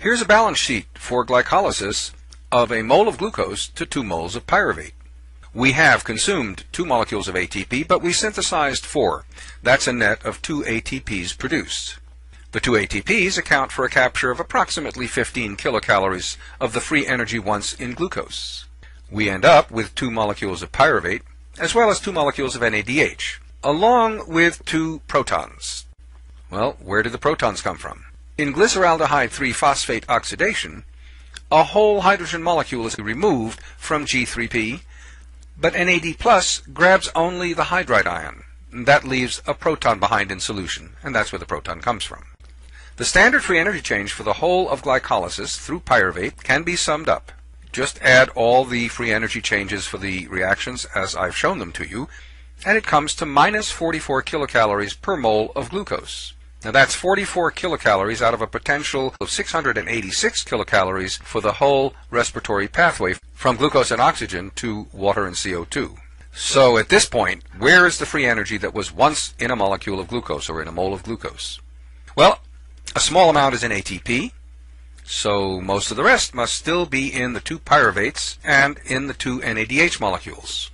Here's a balance sheet for glycolysis of a mole of glucose to 2 moles of pyruvate. We have consumed 2 molecules of ATP, but we synthesized 4. That's a net of 2 ATPs produced. The 2 ATPs account for a capture of approximately 15 kilocalories of the free energy once in glucose. We end up with 2 molecules of pyruvate, as well as 2 molecules of NADH, along with 2 protons. Well, where did the protons come from? In glyceraldehyde 3-phosphate oxidation, a whole hydrogen molecule is removed from G3P, but NAD plus grabs only the hydride ion. That leaves a proton behind in solution, and that's where the proton comes from. The standard free energy change for the whole of glycolysis through pyruvate can be summed up. Just add all the free energy changes for the reactions as I've shown them to you, and it comes to minus 44 kilocalories per mole of glucose. Now that's 44 kilocalories out of a potential of 686 kilocalories for the whole respiratory pathway from glucose and oxygen to water and CO2. So at this point, where is the free energy that was once in a molecule of glucose or in a mole of glucose? Well, a small amount is in ATP, so most of the rest must still be in the two pyruvates and in the two NADH molecules.